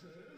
says